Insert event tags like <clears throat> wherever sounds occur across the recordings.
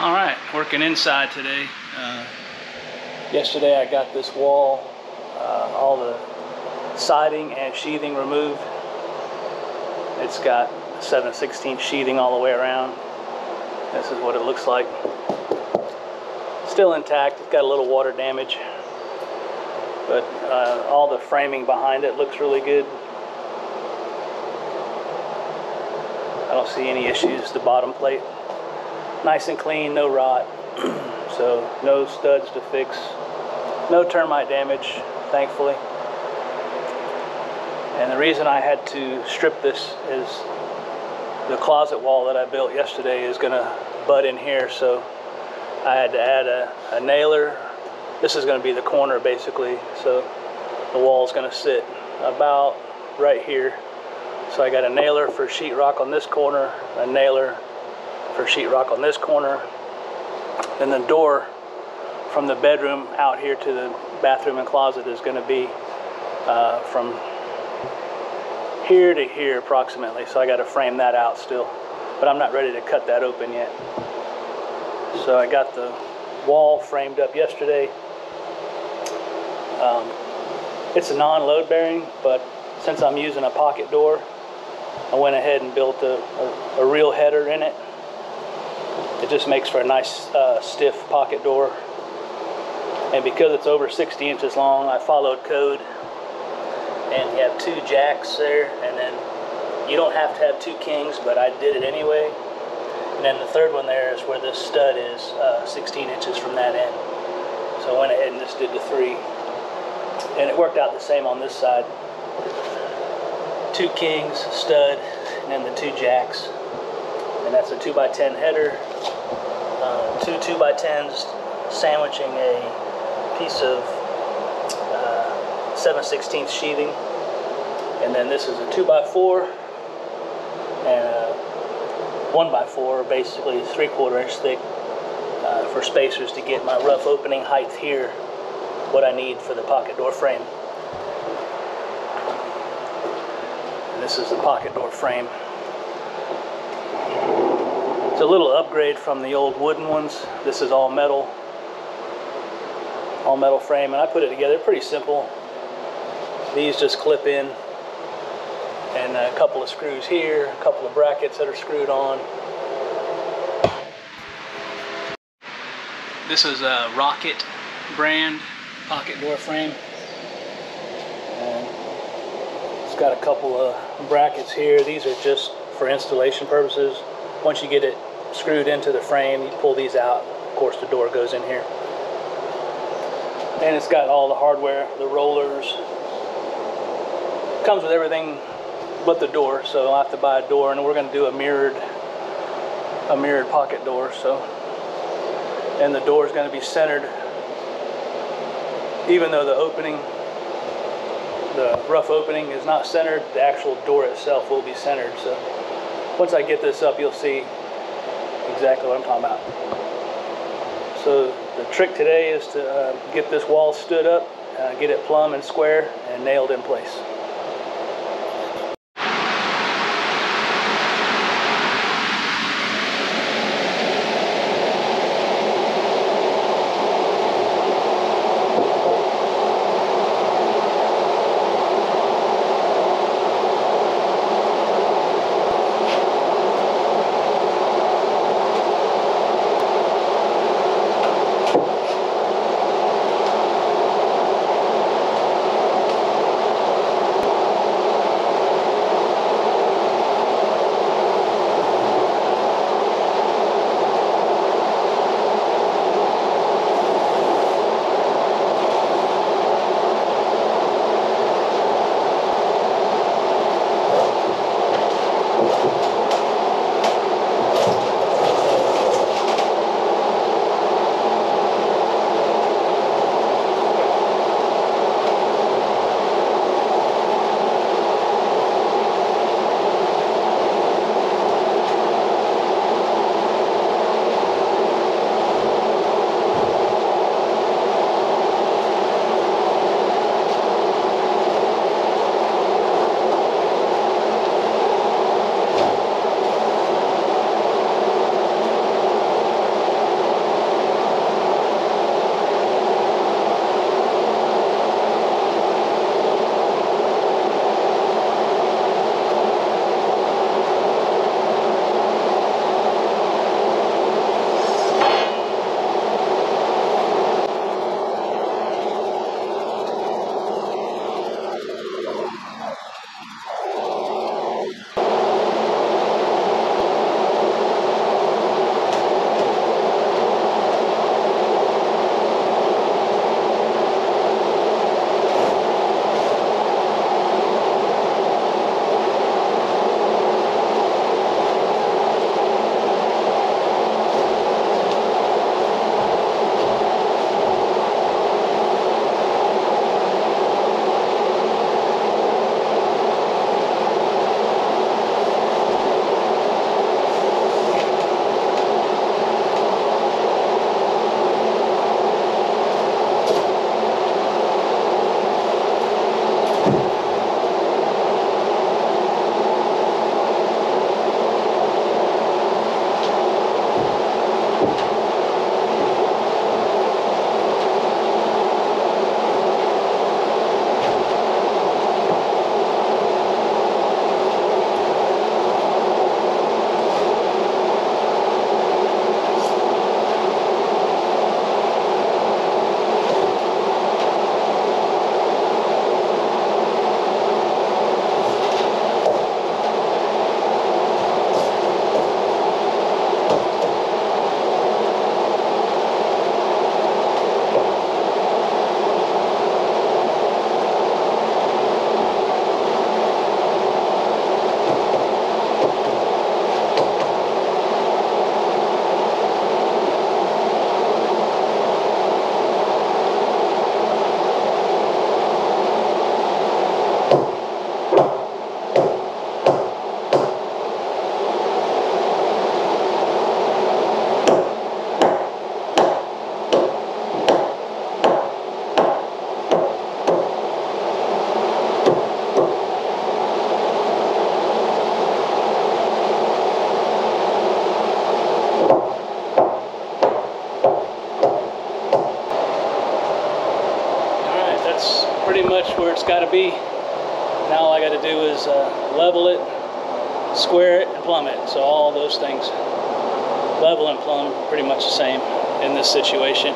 All right, working inside today. Uh, yesterday I got this wall, uh, all the siding and sheathing removed. It's got 7 16 sheathing all the way around. This is what it looks like. Still intact, it's got a little water damage, but uh, all the framing behind it looks really good. I don't see any issues. The bottom plate nice and clean, no rot. <clears throat> so no studs to fix, no termite damage, thankfully. And the reason I had to strip this is the closet wall that I built yesterday is going to butt in here. So I had to add a, a nailer. This is going to be the corner basically. So the wall is going to sit about right here. So I got a nailer for sheetrock on this corner, a nailer for sheetrock on this corner. And the door from the bedroom out here to the bathroom and closet is going to be uh, from here to here approximately. So I got to frame that out still. But I'm not ready to cut that open yet. So I got the wall framed up yesterday. Um, it's a non-load bearing, but since I'm using a pocket door, I went ahead and built a, a, a real header in it. It just makes for a nice uh, stiff pocket door. And because it's over 60 inches long, I followed code. And you have two jacks there, and then you don't have to have two kings, but I did it anyway. And then the third one there is where this stud is, uh, 16 inches from that end. So I went ahead and just did the three. And it worked out the same on this side. Two kings, stud, and then the two jacks and that's a 2x10 header. Uh, two 2x10s sandwiching a piece of uh, 7 16 sheathing. And then this is a 2x4 and a one by four, basically 3 quarter inch thick uh, for spacers to get my rough opening height here, what I need for the pocket door frame. And this is the pocket door frame. It's a little upgrade from the old wooden ones. This is all metal, all metal frame, and I put it together pretty simple. These just clip in, and a couple of screws here, a couple of brackets that are screwed on. This is a Rocket brand pocket door frame. And it's got a couple of brackets here. These are just for installation purposes. Once you get it screwed into the frame. You pull these out. Of course, the door goes in here. And it's got all the hardware, the rollers. Comes with everything but the door, so I'll have to buy a door, and we're going to do a mirrored, a mirrored pocket door. So, and the door is going to be centered, even though the opening, the rough opening is not centered. The actual door itself will be centered. So, once I get this up, you'll see exactly what I'm talking about. So the trick today is to uh, get this wall stood up, uh, get it plumb and square and nailed in place. It's got to be. Now all I got to do is uh, level it, square it, and plumb it. So all those things, level and plumb, pretty much the same in this situation.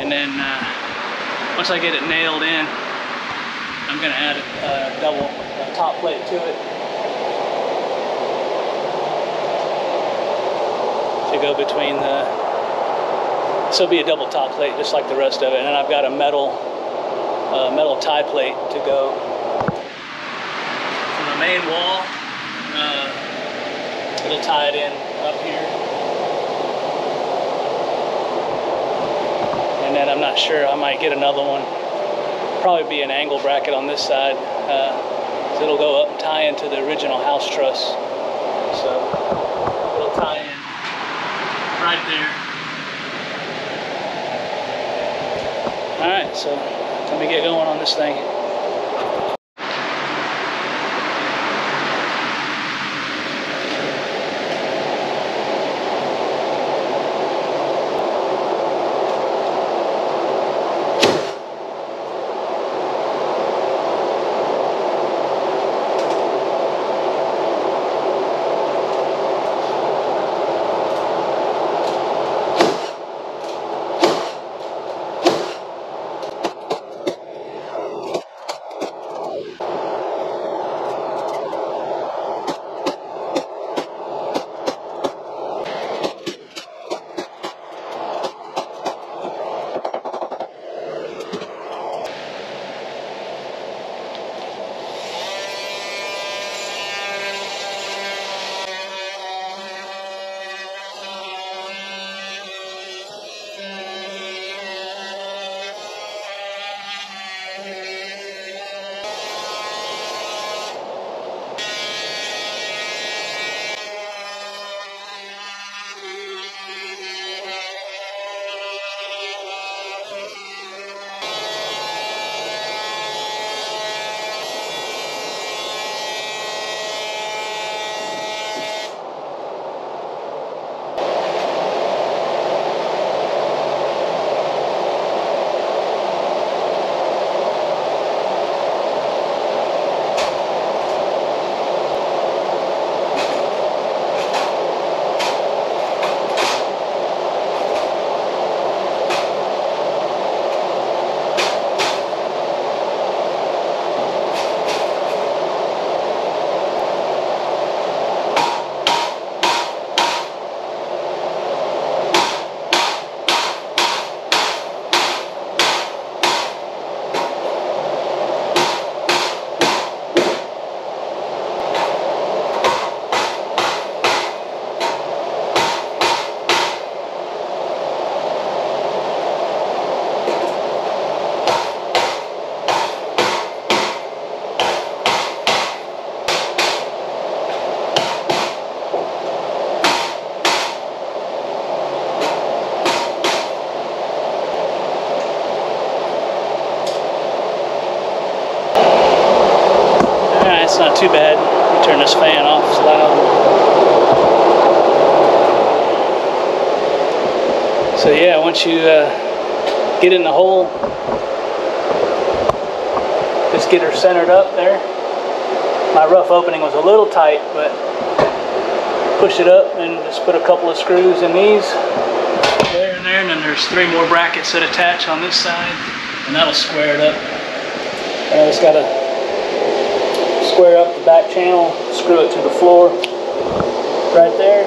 And then uh, once I get it nailed in, I'm going to add a, a double a top plate to it to go between the. This will be a double top plate, just like the rest of it. And then I've got a metal uh, metal tie plate to go from the main wall. Uh, it'll tie it in up here. And then I'm not sure, I might get another one. Probably be an angle bracket on this side. Uh, so it'll go up and tie into the original house truss. So it'll tie in right there. All right, so let me get going on this thing. So yeah, once you uh, get in the hole, just get her centered up there. My rough opening was a little tight, but push it up and just put a couple of screws in these. There and there, and then there's three more brackets that attach on this side, and that'll square it up. And I just gotta square up the back channel, screw it to the floor right there,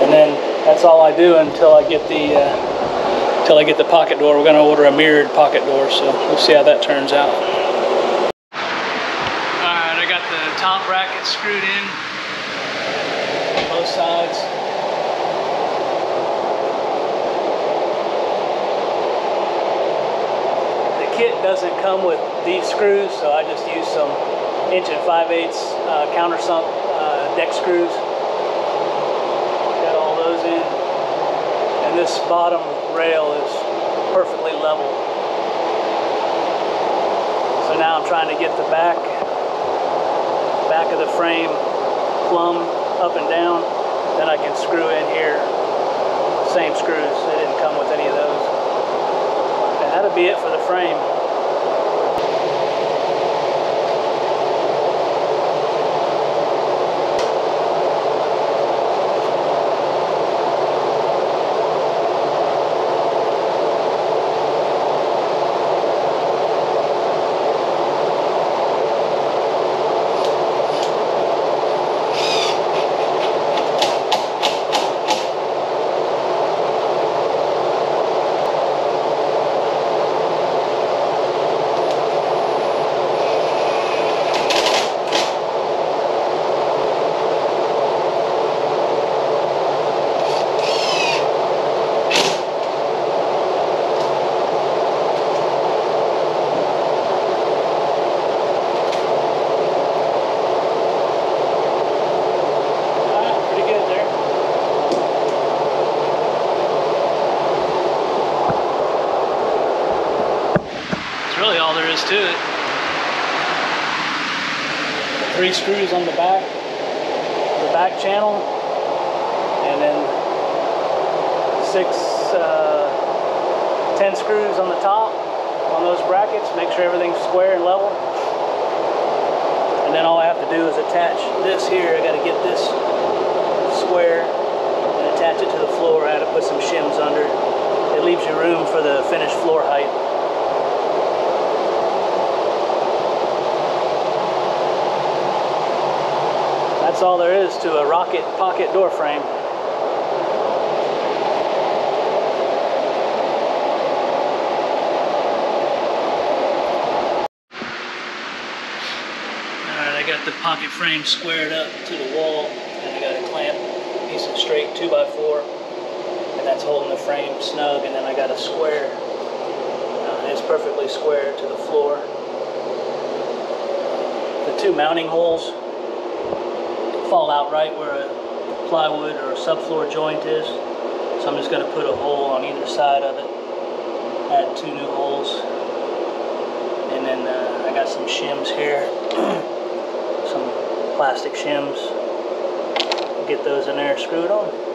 and then that's all I do until I get the uh, until I get the pocket door. We're going to order a mirrored pocket door, so we'll see how that turns out. All right, I got the top bracket screwed in both sides. The kit doesn't come with these screws, so I just use some inch and 5 eighths uh, countersunk uh, deck screws. Got all those in. And this bottom rail is perfectly level. So now I'm trying to get the back, back of the frame plumb up and down. Then I can screw in here. Same screws. They didn't come with any of those. And that'll be it for the frame. is to it. Three screws on the back, the back channel, and then six, uh, ten screws on the top on those brackets. Make sure everything's square and level. And then all I have to do is attach this here. I got to get this square and attach it to the floor. I had to put some shims under. It leaves you room for the finished floor height. That's all there is to a rocket pocket door frame. Alright, I got the pocket frame squared up to the wall and I got a clamp piece of straight 2x4 and that's holding the frame snug and then I got a square. Uh, it's perfectly square to the floor. The two mounting holes fall out right where a plywood or a subfloor joint is. So I'm just going to put a hole on either side of it. Add two new holes. And then uh, I got some shims here. <clears throat> some plastic shims. Get those in there screwed on.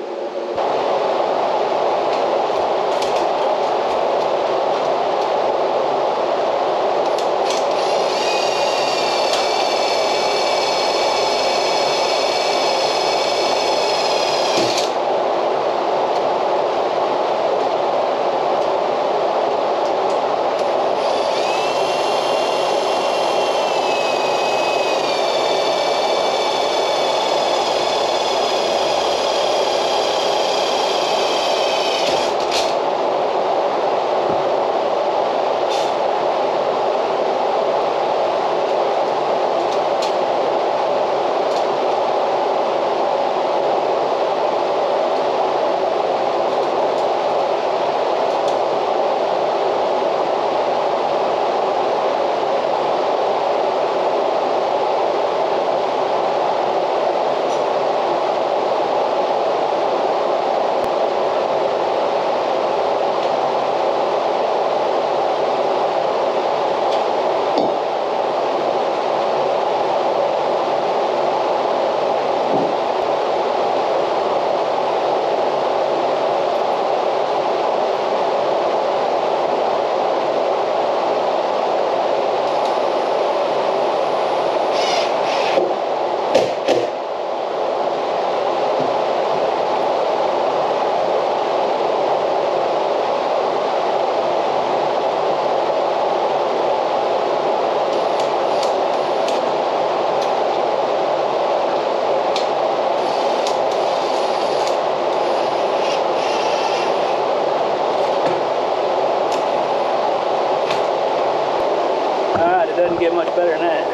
Get much better than that.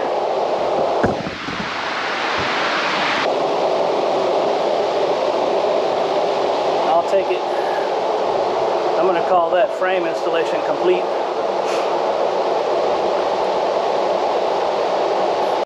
I'll take it. I'm going to call that frame installation complete.